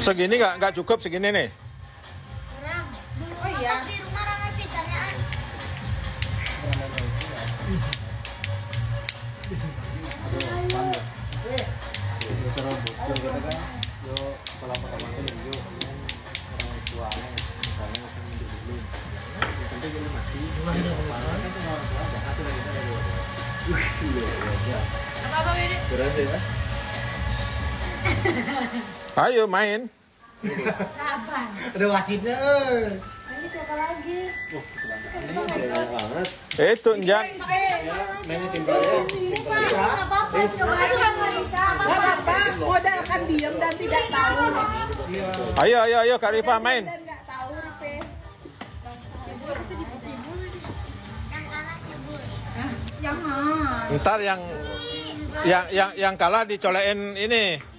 Segini nggak nggak cukup segini nih. Dulu Oh, iya. di rumah ramai pisannya? Ayo main. Sabar. Ada wasitnya, eh. Ini siapa lagi? Itu Jan. Mainnya simpel ya. Apa-apa, modal akan diam dan tidak tahu. Ayo ayo ayo Kak Rifa main. Ntar yang yang yang yang kalah dicolekin ini.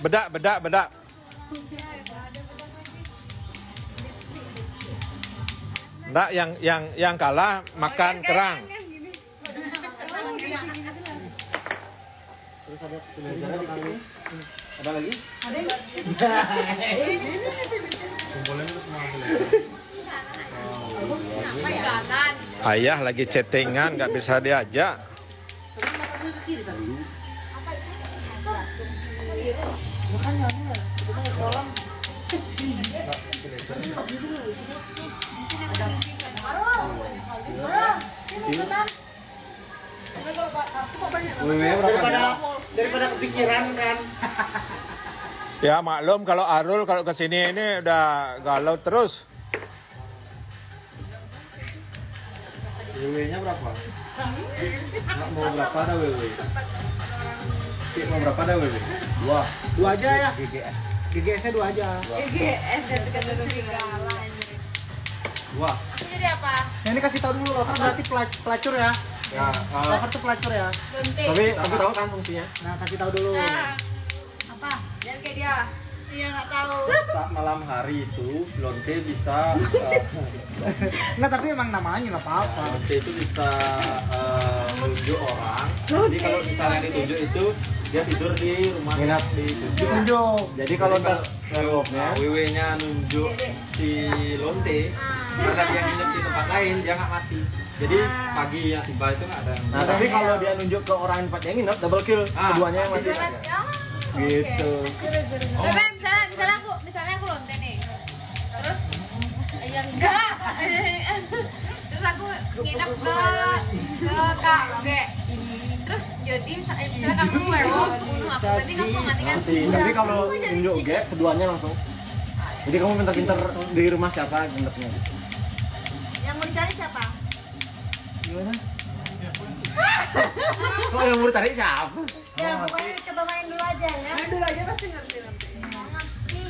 Bedak bedak bedak. Nggak yang yang yang kalah makan kerang. Ada lagi? Kanan. Ayah lagi chattingan nggak bisa diajak. Daripada daripada kepikiran kan. Ya maklum kalau Arul kalau ke sini ini udah galau terus. WW-nya berapa? Nggak mau berapa ada WW? Cik, mau berapa ada WW? Dua. Dua aja ya? GGS. GGS-nya dua aja. GGS dan kata segala. Dua. Itu jadi apa? Nah, ini kasih tahu dulu, lover berarti pela- pelacur ya. Ya, lover tuh pelacur ya. Tapi tapi tahu kan fungsinya? Nah, kasih tahu dulu. Nah, Apa? jangan kayak dia. Iya nggak tahu. Saat malam hari itu lonte bisa Enggak, tapi emang namanya nggak apa-apa. lonte itu bisa eh, menunjuk orang. Jadi kalau misalnya ditunjuk itu dia tidur di rumah Nginap. ditunjuk. Ditunjuk. Jadi kalau ntar werewolfnya WW-nya nunjuk si lonte, karena dia nginep di tempat lain dia nggak mati. Jadi pagi yang tiba itu nggak ada. Nah, tapi kalau dia nunjuk ke orang tempat yang nginep, double kill. Ah. Keduanya yang mati. Gitu. Tapi misalnya, misalnya G. Terus jadi misalnya, misalnya kamu werewolf bunuh aku, berarti kamu mati kan? Tapi kalau nunjuk G, keduanya langsung. Jadi kamu pintar-pintar di rumah siapa nginepnya. Yang mau dicari siapa? Gimana? Kok yang mau tarik siapa? Ya pokoknya coba main dulu aja ya. Main dulu aja pasti ngerti nanti. Ngerti.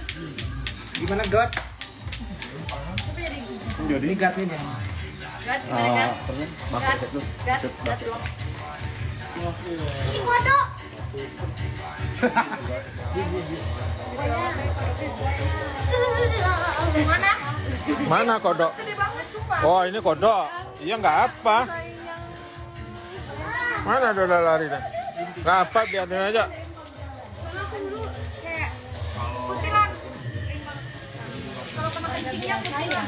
Gimana God? Jadi Jadi ini Ini kodok. Pokoknya. Mana? Mana kodok? Gede banget sumpah. Oh ini kodok. Iya nggak apa. Mana ada lari dah? Nggak apa biarin aja. Soalnya aku dulu kayak kutilan. Kalau kena kencingnya kutilan.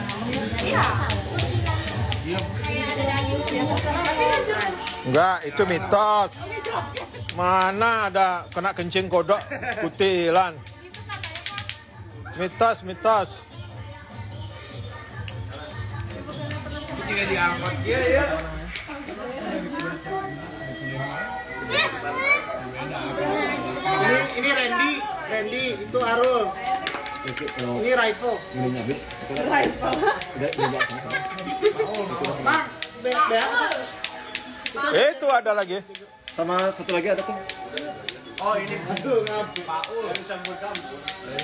Iya. Enggak, itu mitos. Mana ada kena kencing kodok kutilan? Katanya kan Mitos, mitos. Ini ini Randy, Randy itu Arul. Ini Raifo. Ini habis. Raifo. Bang, be- be- Eh, itu ada lagi. sama satu lagi ada tuh. Oh ini aduh Paul yang campur campur.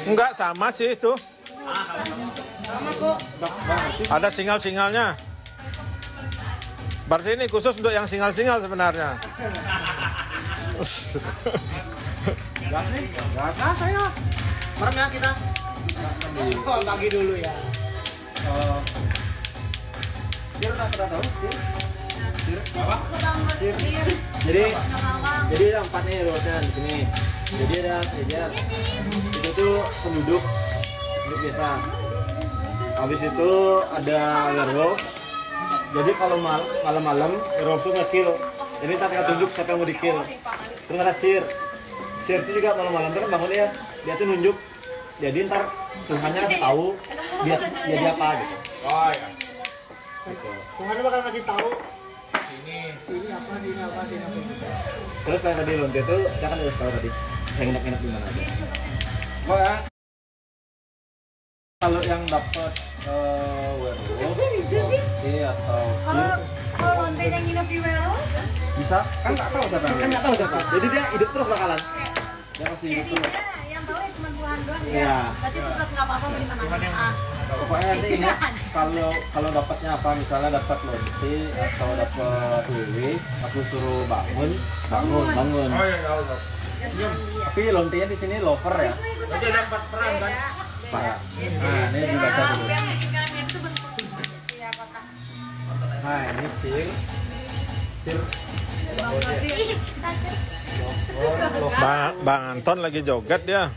Enggak sama sih itu. Sama kok. Ada singal-singalnya. Berarti ini khusus untuk yang singal-singal sebenarnya. Gas nih. Gas saya. Merem ya kita. Oh, bagi dulu ya. Oh. Dia udah pernah tahu sih. Apa? Sir. Jadi jadi ada empat nih rotnya di sini. Jadi ada jadi ada- itu tuh penduduk penduduk desa habis itu ada werewolf jadi kalau mal malam-malam werewolf tuh nge-kill jadi ntar tinggal tunjuk siapa yang mau di-kill terus ada sir sir itu juga malam-malam kan bangun ya dia tuh nunjuk jadi ntar Tuhannya tahu dia dia, dia apa gitu. Oh ya. gitu. Tuhan bakal kasih tahu. Sini. Sini apa sini apa sini apa terus kayak tadi lonte tuh dia kan udah tahu tadi yang enak-enak di mana aja. Oh ya. Kalau yang dapat eh, werewolf, iya atau Kalau kalau lonte yang nginep di Welo, bisa? Kan nggak tahu siapa kan nggak tahu siapa jadi dia hidup terus bakalan. Dia pasti hidup terus tahu ya cuma Tuhan doang ya. Iya. Berarti tetap nggak apa-apa beli mana. Ah. Pokoknya nanti ingat kalau kalau dapatnya apa misalnya dapat lonte atau dapat wewe, aku suruh bangun, bangun, bangun. Oh iya, tahu tahu. Tapi lontenya di sini lover ya. Berarti ada empat peran kan? Pak. Nah, ini dibaca dulu. yang ikannya itu bentuk ya kotak Nah, ini sir. Bang, Bang Anton lagi joget dia.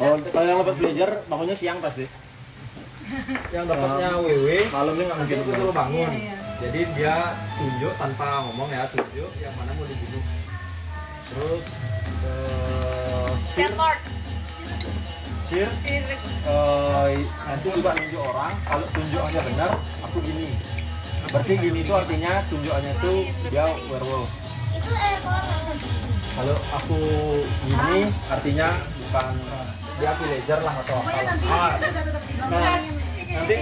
kalau kalau yang dapat villager bangunnya siang pasti Yang dapatnya wewe, malamnya nggak mungkin mungkin aku suruh bangun. Jadi dia tunjuk tanpa ngomong ya, tunjuk yang mana mau dibunuh. Terus sir, Sir eh, nanti juga nunjuk orang. Kalau tunjukannya benar, aku gini. Berarti gini itu artinya tunjukannya itu dia werewolf. Itu. Kalau aku gini artinya bukan dia villager lah atau apa. Ah, nah nanti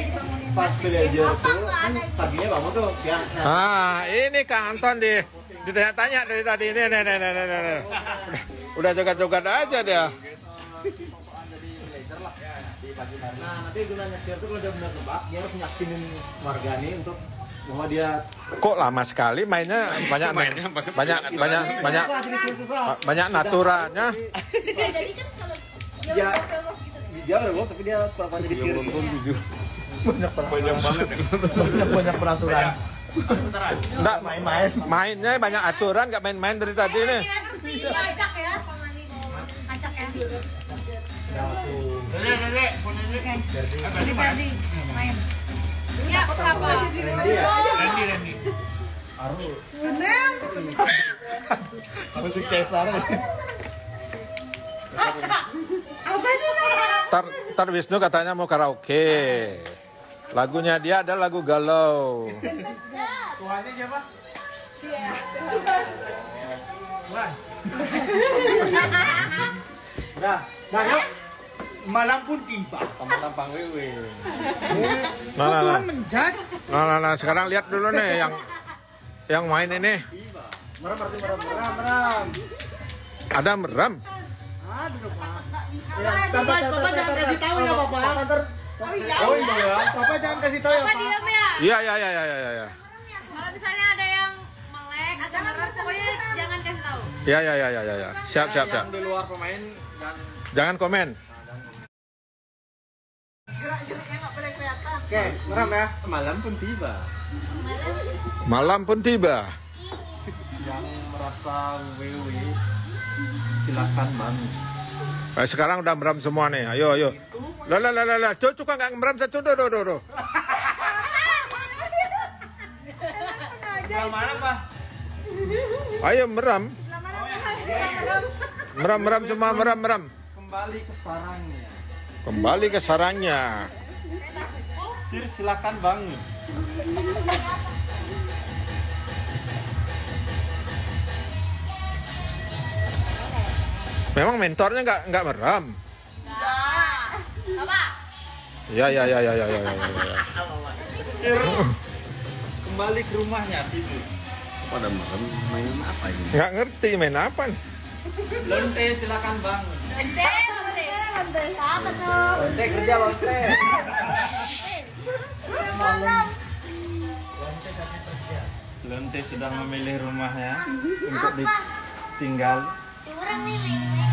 pas villager tuh kan paginya bangun tuh siang Ah, ini Kang Anton di ditanya-tanya dari tadi ini, nih, nih, nih, nih, nih, nih. Udah joget-joget aja dia. Nah, nanti gunanya share tuh kalau dia benar tebak, dia harus nyakinin warga nih untuk bahwa dia Kok lama sekali mainnya banyak banyak banyak banyak Susah, jadi susah. banyak naturanya. Jadi kan kalau Dia dia werewolf tapi dia pura-pura jadi share. banyak banyak peraturan. Enggak main-main. Mainnya banyak aturan, nggak main-main dari tadi nih. acak ya. Acak ya. Ferdi main. ya apa Randy Cesar. Apa sih? Tar, tar Wisnu katanya mau karaoke. Lagunya dia ada lagu galau. Tuhannya siapa Udah, nah yuk. Malam pun tiba Tampang-tampang wewe. Nah, nah, nah. Menjat Nah, nah, nah, sekarang lihat dulu nih yang yang main ini. Meram berarti meram, meram, meram. Ada meram. aduh pak ya, papa, papa jangan kasih tahu ya papa Oh iya ya. papa jangan kasih tahu ya pak diam ya Iya, iya, iya, iya, iya, iya. kalau misalnya ada yang melek atau ngeras pokoknya jangan kasih tahu Iya, iya, iya, iya, iya, iya. Siap, siap, siap. Yang di luar pemain dan Jangan komen. Oke meram ya malam pun tiba. Malam pun tiba. Yang merasa wewe silakan bangun. Eh, sekarang udah meram semua nih. Ayo, ayo. Lah, lah, lah, lah, lah. Cuk, cuk, nggak meram satu, do, do, do, do. mana pak Ayo meram. Meram, meram semua, meram, meram. Kembali ke sarangnya. Kembali ke sarangnya. Sir, silakan bang. Memang mentornya nggak nggak meram ya ya, ya ya ya ya ya ya. ya. Sir, kembali ke rumahnya tidur. Pada malam main apa ini? Nggak ngerti main apa nih. Lonte silakan bang Lonte. Lonte kerja lonte. Malam. Lonte. Lonte sudah memilih rumahnya untuk ditinggal. Curang nih.